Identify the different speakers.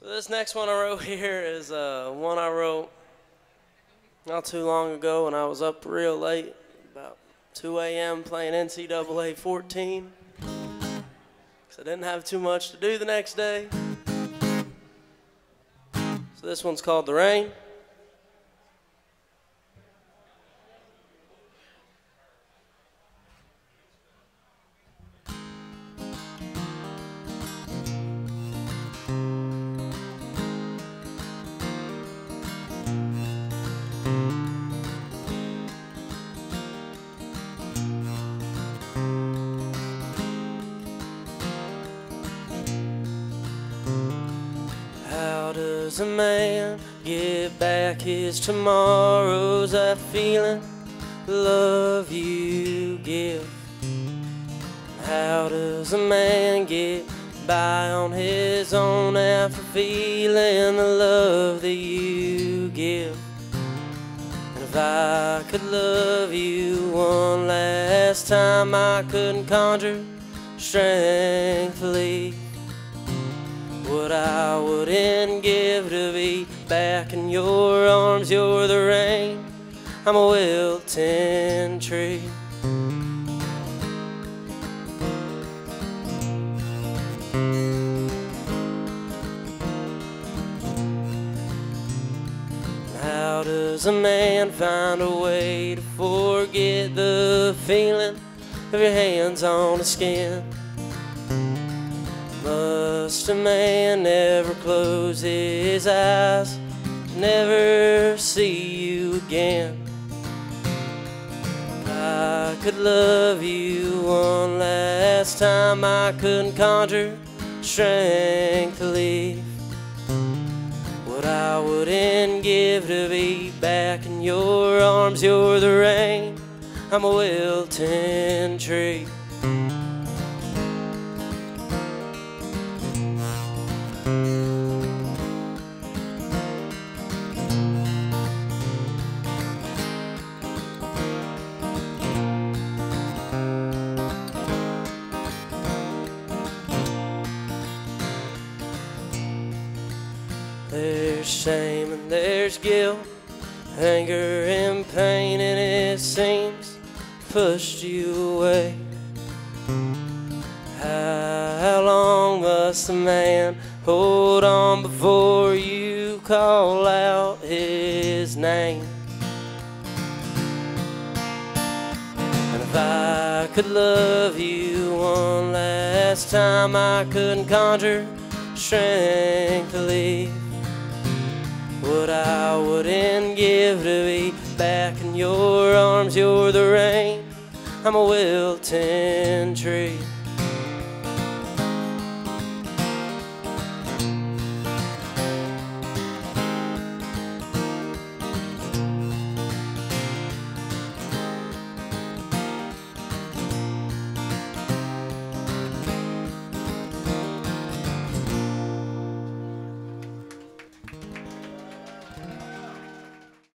Speaker 1: So this next one I wrote here is uh, one I wrote not too long ago when I was up real late, about 2 a.m. playing NCAA 14. Because I didn't have too much to do the next day. So this one's called The Rain. A man get back his tomorrows? That feeling, love you give. How does a man get by on his own after feeling the love that you give? And if I could love you one last time, I couldn't conjure strength to what I wouldn't give back in your arms. You're the rain, I'm a wilting tree. How does a man find a way to forget the feeling of your hands on his skin? Must a man never close his eyes, never see you again? I could love you one last time, I couldn't conjure strength to leave. What I wouldn't give to be back in your arms, you're the rain, I'm a wilting tree. There's shame and there's guilt, anger and pain, and it seems pushed you away. How long must a man hold on before you call out his name? And if I could love you one last time, I couldn't conjure strength to leave. You're the rain, I'm a wilting tree.